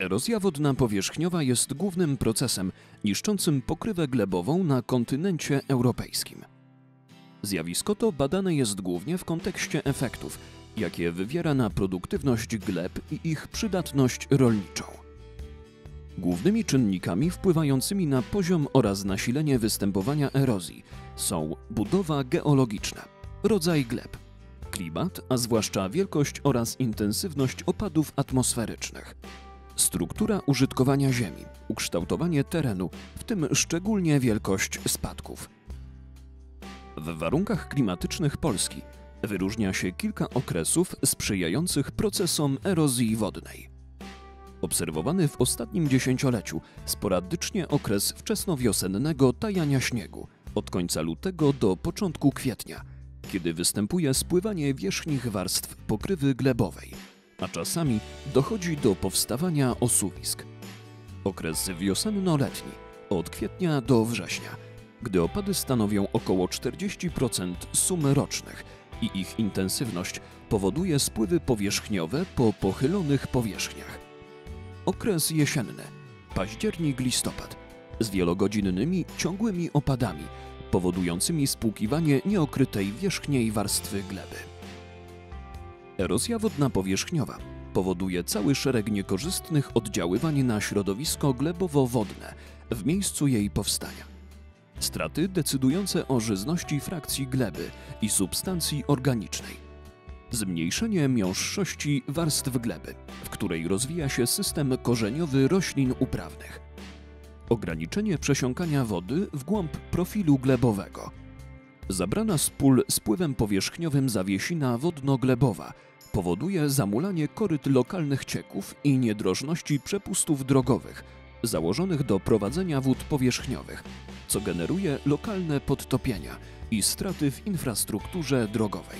Erozja wodna powierzchniowa jest głównym procesem niszczącym pokrywę glebową na kontynencie europejskim. Zjawisko to badane jest głównie w kontekście efektów, jakie wywiera na produktywność gleb i ich przydatność rolniczą. Głównymi czynnikami wpływającymi na poziom oraz nasilenie występowania erozji są budowa geologiczna, rodzaj gleb, klimat, a zwłaszcza wielkość oraz intensywność opadów atmosferycznych, struktura użytkowania ziemi, ukształtowanie terenu, w tym szczególnie wielkość spadków. W warunkach klimatycznych Polski wyróżnia się kilka okresów sprzyjających procesom erozji wodnej. Obserwowany w ostatnim dziesięcioleciu sporadycznie okres wczesnowiosennego tajania śniegu od końca lutego do początku kwietnia, kiedy występuje spływanie wierzchnich warstw pokrywy glebowej, a czasami dochodzi do powstawania osuwisk. Okres wiosenno-letni od kwietnia do września, gdy opady stanowią około 40% sumy rocznych i ich intensywność powoduje spływy powierzchniowe po pochylonych powierzchniach. Okres jesienny, październik-listopad, z wielogodzinnymi, ciągłymi opadami, powodującymi spłukiwanie nieokrytej wierzchniej warstwy gleby. Erozja wodna powierzchniowa powoduje cały szereg niekorzystnych oddziaływań na środowisko glebowo-wodne w miejscu jej powstania. Straty decydujące o żyzności frakcji gleby i substancji organicznej. Zmniejszenie miąższości warstw gleby, w której rozwija się system korzeniowy roślin uprawnych. Ograniczenie przesiąkania wody w głąb profilu glebowego. Zabrana z pól z pływem powierzchniowym zawiesina wodno-glebowa powoduje zamulanie koryt lokalnych cieków i niedrożności przepustów drogowych założonych do prowadzenia wód powierzchniowych, co generuje lokalne podtopienia i straty w infrastrukturze drogowej.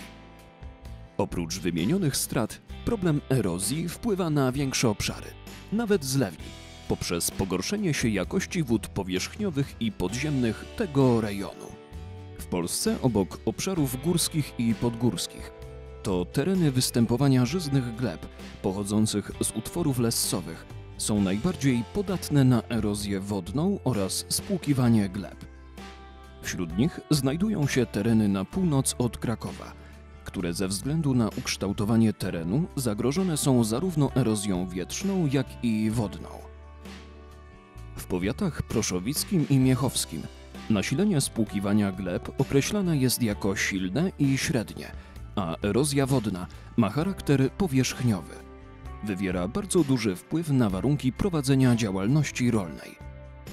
Oprócz wymienionych strat, problem erozji wpływa na większe obszary, nawet zlewni, poprzez pogorszenie się jakości wód powierzchniowych i podziemnych tego rejonu. W Polsce, obok obszarów górskich i podgórskich, to tereny występowania żyznych gleb pochodzących z utworów lessowych są najbardziej podatne na erozję wodną oraz spłukiwanie gleb. Wśród nich znajdują się tereny na północ od Krakowa, które ze względu na ukształtowanie terenu zagrożone są zarówno erozją wietrzną, jak i wodną. W powiatach proszowickim i miechowskim nasilenie spłukiwania gleb określane jest jako silne i średnie, a erozja wodna ma charakter powierzchniowy. Wywiera bardzo duży wpływ na warunki prowadzenia działalności rolnej.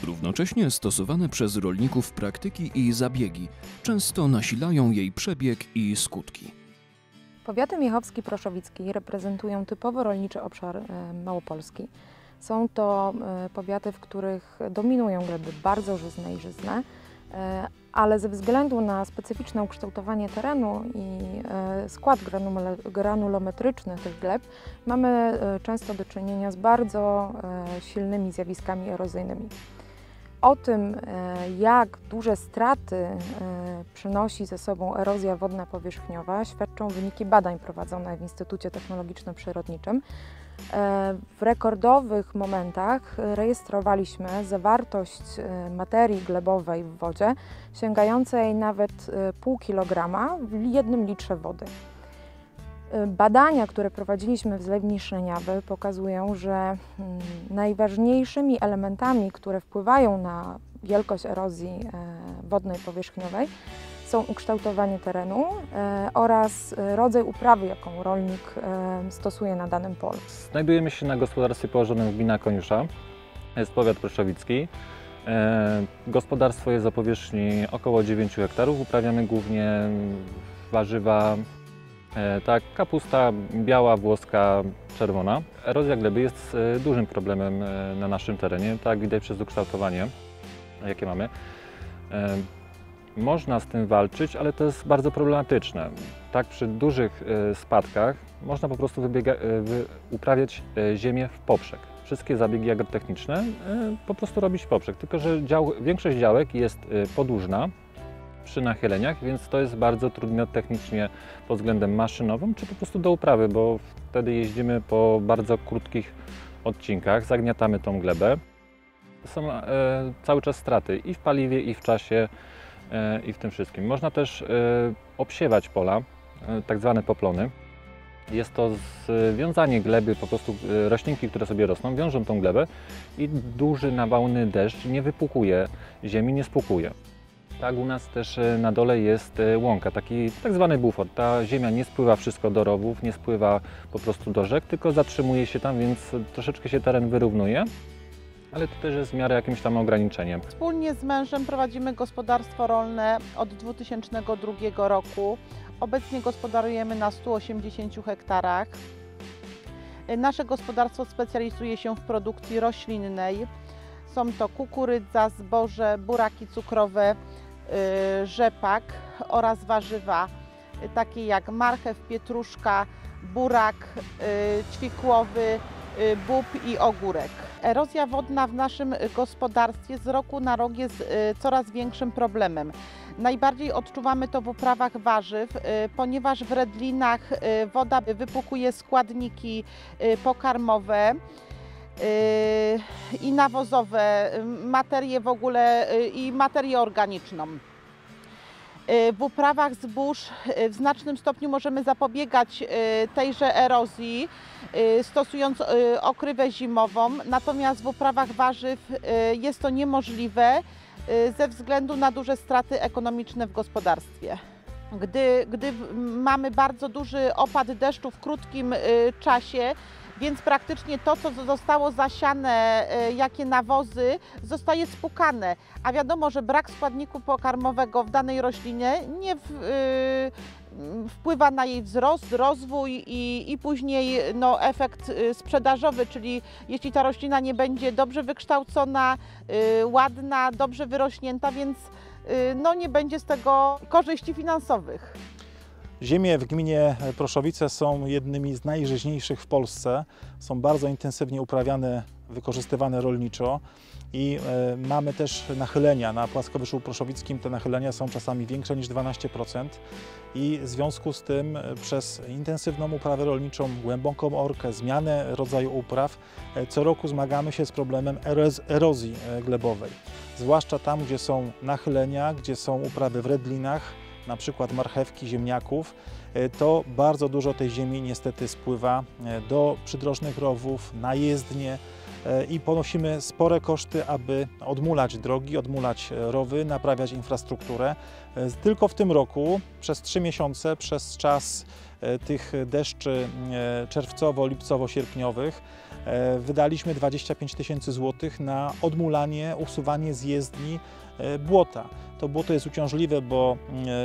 Równocześnie stosowane przez rolników praktyki i zabiegi często nasilają jej przebieg i skutki. Powiaty Miechowski Proszowicki reprezentują typowo rolniczy obszar e, Małopolski. Są to e, powiaty, w których dominują gleby bardzo żyzne i żyzne, e, ale ze względu na specyficzne ukształtowanie terenu i skład granulometryczny tych gleb mamy często do czynienia z bardzo silnymi zjawiskami erozyjnymi. O tym, jak duże straty przynosi ze sobą erozja wodna powierzchniowa, świadczą wyniki badań prowadzone w Instytucie Technologiczno-Przyrodniczym. W rekordowych momentach rejestrowaliśmy zawartość materii glebowej w wodzie sięgającej nawet pół kilograma w jednym litrze wody. Badania, które prowadziliśmy w zlewni Szreniawy pokazują, że mm, najważniejszymi elementami, które wpływają na wielkość erozji wodnej powierzchniowej są ukształtowanie terenu e, oraz rodzaj uprawy, jaką rolnik e, stosuje na danym polu. Znajdujemy się na gospodarstwie położonym gmina Koniusza, jest powiat proszowicki. E, gospodarstwo jest o powierzchni około 9 hektarów. Uprawiamy głównie warzywa, tak, kapusta biała, włoska, czerwona. Erozja gleby jest dużym problemem na naszym terenie, tak widać przez ukształtowanie, jakie mamy. Można z tym walczyć, ale to jest bardzo problematyczne. Tak przy dużych e, spadkach można po prostu e, uprawiać e, ziemię w poprzek. Wszystkie zabiegi agrotechniczne po prostu robić w poprzek, tylko że dział, większość działek jest podłużna przy nachyleniach, więc to jest bardzo trudne technicznie pod względem maszynowym, czy po prostu do uprawy, bo wtedy jeździmy po bardzo krótkich odcinkach, zagniatamy tą glebę. Są e, cały czas straty i w paliwie, i w czasie, i w tym wszystkim. Można też e, obsiewać pola, e, tak zwane poplony. Jest to związanie gleby, po prostu e, roślinki, które sobie rosną, wiążą tą glebę i duży nawałny deszcz nie wypukuje ziemi, nie spłukuje. Tak, u nas też e, na dole jest e, łąka, taki tak zwany bufor. Ta ziemia nie spływa wszystko do rowów, nie spływa po prostu do rzek, tylko zatrzymuje się tam, więc troszeczkę się teren wyrównuje. Ale to też jest w miarę jakimś tam ograniczeniem. Wspólnie z mężem prowadzimy gospodarstwo rolne od 2002 roku. Obecnie gospodarujemy na 180 hektarach. Nasze gospodarstwo specjalizuje się w produkcji roślinnej. Są to kukurydza, zboże, buraki cukrowe, y, rzepak oraz warzywa y, takie jak marchew, pietruszka, burak, y, ćwikłowy, bób i ogórek. Erozja wodna w naszym gospodarstwie z roku na rok jest y, coraz większym problemem. Najbardziej odczuwamy to w uprawach warzyw, y, ponieważ w redlinach y, woda wypukuje składniki y, pokarmowe y, i nawozowe, y, materię w ogóle y, i materię organiczną. Y, W uprawach zbóż y, w znacznym stopniu możemy zapobiegać y, tejże erozji, stosując okrywę zimową, natomiast w uprawach warzyw jest to niemożliwe ze względu na duże straty ekonomiczne w gospodarstwie. Gdy, gdy mamy bardzo duży opad deszczu w krótkim czasie, więc praktycznie to, co zostało zasiane, y, jakie nawozy, zostaje spukane. A wiadomo, że brak składniku pokarmowego w danej roślinie nie w, y, wpływa na jej wzrost, rozwój i, i później no, efekt y, sprzedażowy, czyli jeśli ta roślina nie będzie dobrze wykształcona, y, ładna, dobrze wyrośnięta, więc y, no, nie będzie z tego korzyści finansowych. Ziemie w gminie Proszowice są jednymi z najżyźniejszych w Polsce. Są bardzo intensywnie uprawiane, wykorzystywane rolniczo i e, mamy też nachylenia. Na płaskowyżu proszowickim te nachylenia są czasami większe niż 12% i w związku z tym e, przez intensywną uprawę rolniczą, głęboką orkę, zmianę rodzaju upraw, e, co roku zmagamy się z problemem eroz- erozji glebowej. Zwłaszcza tam, gdzie są nachylenia, gdzie są uprawy w redlinach, na przykład marchewki, ziemniaków, e, to bardzo dużo tej ziemi niestety spływa e, do przydrożnych rowów, na jezdnie e, i ponosimy spore koszty, aby odmulać drogi, odmulać rowy, naprawiać infrastrukturę. Tylko w tym roku przez trzy miesiące, przez czas tych deszczy czerwcowo-lipcowo-sierpniowych wydaliśmy 25 tysięcy złotych na odmulanie, usuwanie z jezdni e, błota. To błoto jest uciążliwe, bo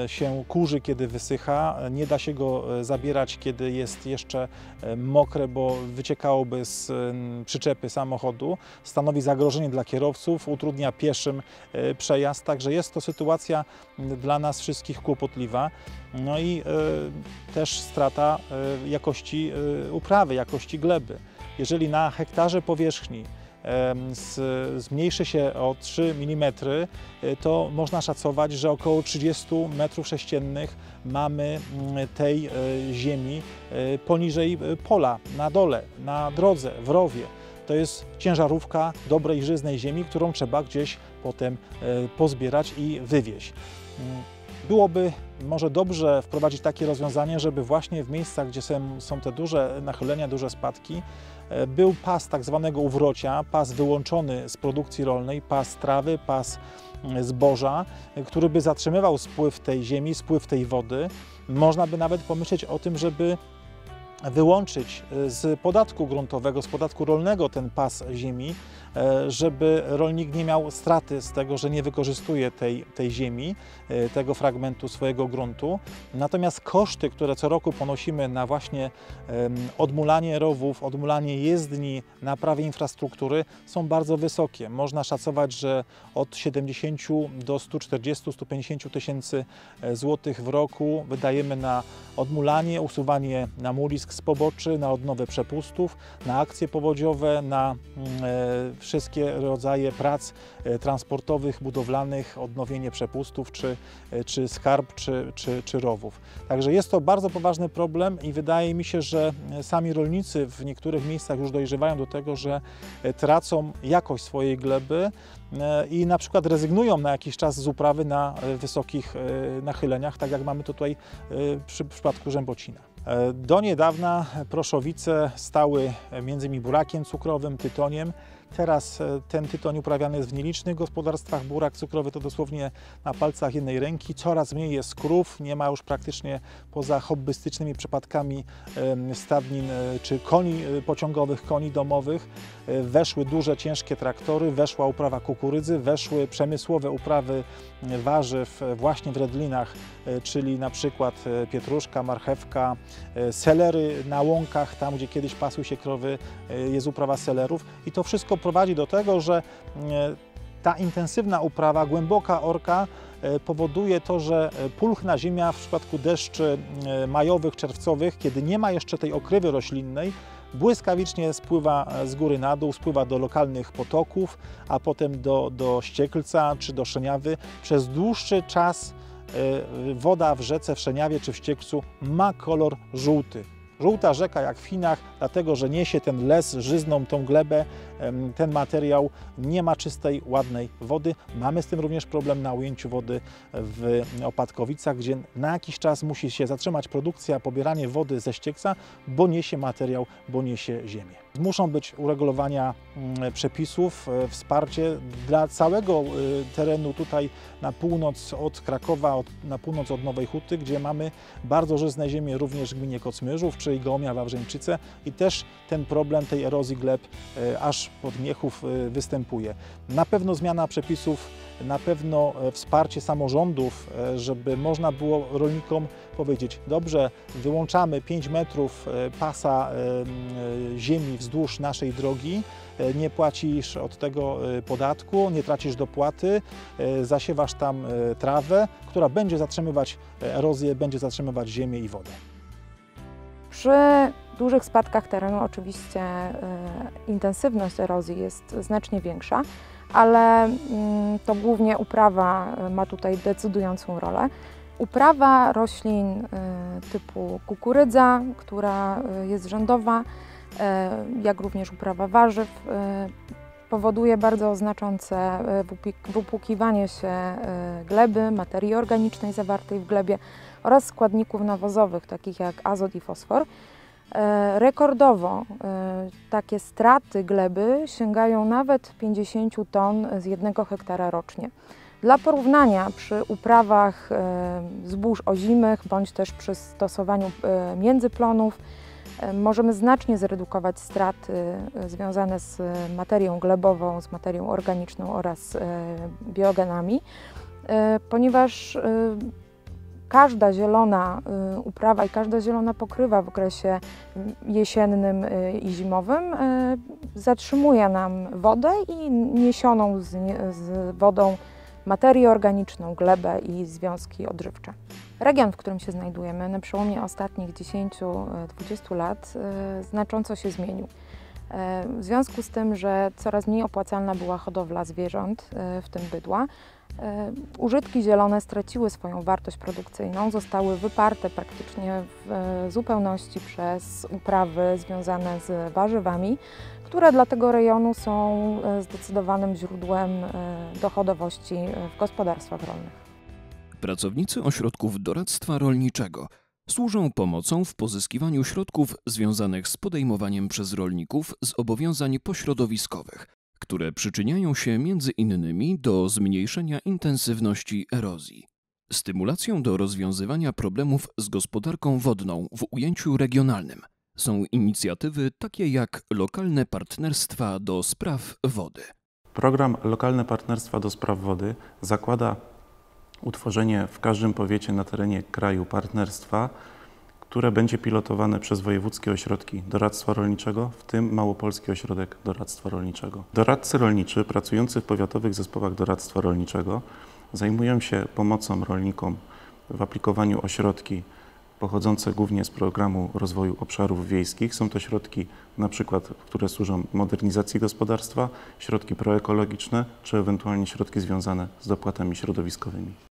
e, się kurzy, kiedy wysycha. Nie da się go e, zabierać, kiedy jest jeszcze e, mokre, bo wyciekałoby z przyczepy samochodu. Stanowi zagrożenie dla kierowców, utrudnia pieszym e, przejazd. Także jest to sytuacja dla nas wszystkich kłopotliwa. No i e, też strata e, jakości e, uprawy, jakości gleby. Jeżeli na hektarze powierzchni zmniejszy się o 3 mm, y, to można szacować, że około 30 m3 mamy mm, tej e, ziemi e, poniżej e, pola, na dole, na drodze, w rowie. To jest ciężarówka dobrej, żyznej ziemi, którą trzeba gdzieś potem pozbierać i wywieźć. Mm, Byłoby może dobrze wprowadzić takie rozwiązanie, żeby właśnie w miejscach, gdzie są, te duże nachylenia, duże spadki, był pas tak zwanego uwrocia, pas wyłączony z produkcji rolnej, pas trawy, pas mm, zboża, e, który by zatrzymywał spływ tej ziemi, spływ tej wody. Można by nawet pomyśleć o tym, żeby wyłączyć e, z podatku gruntowego, z podatku rolnego ten pas ziemi, e, żeby rolnik nie miał straty z tego, że nie wykorzystuje tej, tej ziemi, e, tego fragmentu swojego gruntu. Natomiast koszty, które co roku ponosimy na właśnie odmulanie rowów, odmulanie jezdni, naprawę infrastruktury są bardzo wysokie. Można szacować, że od 70 do 140-150 tysięcy złotych w roku wydajemy na odmulanie, usuwanie namulisk wysysk z poboczy, na odnowę przepustów, na akcje powodziowe, na mm, e, wszystkie rodzaje prac e, transportowych, budowlanych, odnowienie przepustów, czy, e, czy skarb, czy, czy, czy rowów. Także jest to bardzo poważny problem i wydaje mi się, że sami rolnicy w niektórych miejscach już dojrzewają do tego, że tracą jakość swojej gleby i na przykład rezygnują na jakiś czas z uprawy na wysokich nachyleniach, tak jak mamy tutaj przy przypadku Rzębocina. Do niedawna proszowice stały między innymi burakiem cukrowym, tytoniem. Teraz e, ten tytoń uprawiany jest w nielicznych gospodarstwach. Burak cukrowy to dosłownie na palcach jednej ręki. Coraz mniej jest krów, nie ma już praktycznie poza hobbystycznymi przypadkami stadnin e, czy koni e, pociągowych, koni domowych. Weszły duże, ciężkie traktory, weszła uprawa kukurydzy, weszły przemysłowe uprawy warzyw właśnie w redlinach, czyli na przykład pietruszka, marchewka, selery na łąkach, tam gdzie kiedyś pasły się krowy, jest uprawa selerów i to wszystko prowadzi do tego, że e, ta intensywna uprawa, głęboka orka e, powoduje to, że e, pulchna ziemia w przypadku deszczy majowych, czerwcowych, kiedy nie ma jeszcze tej okrywy roślinnej, błyskawicznie spływa z góry na dół, spływa do lokalnych potoków, a potem do, do ścieklca czy do Szeniawy. Przez dłuższy czas woda w rzece, w Szeniawie czy w ścieklcu ma kolor żółty. Żółta rzeka jak w Chinach, dlatego że niesie ten les żyzną, tą glebę, ten materiał nie ma czystej, ładnej wody. Mamy z tym również problem na ujęciu wody w Opatkowicach, gdzie na jakiś czas musi się zatrzymać produkcja, pobieranie wody ze ściekca, bo niesie materiał, bo niesie ziemię. Muszą być uregulowania mm, przepisów, e, wsparcie dla całego e, terenu tutaj na północ od Krakowa, od, na północ od Nowej Huty, gdzie mamy bardzo żyzne ziemie również w gminie Kocmyrzów, czyli Gołomia, Wawrzeńczyce i też ten problem tej erozji gleb e, aż pod Miechów występuje. Na pewno zmiana przepisów, na pewno wsparcie samorządów, żeby można było rolnikom powiedzieć, dobrze, wyłączamy 5 metrów pasa ziemi wzdłuż naszej drogi, e, nie płacisz od tego e, podatku, nie tracisz dopłaty, e, zasiewasz tam trawę, która będzie zatrzymywać erozję, będzie zatrzymywać ziemię i wodę. Przy dużych spadkach terenu oczywiście intensywność erozji jest znacznie większa, ale mm, to głównie uprawa ma tutaj decydującą rolę. Uprawa roślin typu kukurydza, która jest rzędowa, jak również uprawa warzyw e, powoduje bardzo znaczące e, wypłukiwanie się gleby, materii organicznej zawartej w glebie oraz składników nawozowych, takich jak azot i fosfor. Rekordowo takie straty gleby sięgają nawet 50 ton z jednego hektara rocznie. Dla porównania przy uprawach zbóż ozimych bądź też przy stosowaniu międzyplonów możemy znacznie zredukować straty e, związane z materią glebową, z materią organiczną oraz e, biogenami, e, ponieważ każda zielona uprawa i każda zielona pokrywa w okresie jesiennym i zimowym zatrzymuje nam wodę i niesioną z wodą materię organiczną, glebę i związki odżywcze. Region, w którym się znajdujemy na przełomie ostatnich 10-20 lat e, znacząco się zmienił. E, w związku z tym, że coraz mniej opłacalna była hodowla zwierząt, e, w tym bydła, użytki zielone straciły swoją wartość produkcyjną, zostały wyparte praktycznie w zupełności przez uprawy związane z warzywami, które dla tego rejonu są zdecydowanym źródłem dochodowości w gospodarstwach rolnych. Pracownicy ośrodków doradztwa rolniczego służą pomocą w pozyskiwaniu środków związanych z podejmowaniem przez rolników zobowiązań pośrodowiskowych, które przyczyniają się między innymi do zmniejszenia intensywności erozji. Stymulacją do rozwiązywania problemów z gospodarką wodną w ujęciu regionalnym są inicjatywy takie jak lokalne partnerstwa do spraw wody. Program Lokalne Partnerstwa do Spraw Wody zakłada utworzenie w każdym powiecie na terenie kraju partnerstwa, które będzie pilotowane przez wojewódzkie ośrodki doradztwa rolniczego, w tym Małopolski Ośrodek Doradztwa Rolniczego. Doradcy rolniczy pracujący w powiatowych zespołach doradztwa rolniczego zajmują się pomocą rolnikom w aplikowaniu o środki pochodzące głównie z programu rozwoju obszarów wiejskich. Są to środki na przykład, które służą modernizacji gospodarstwa, środki proekologiczne, czy ewentualnie środki związane z dopłatami środowiskowymi.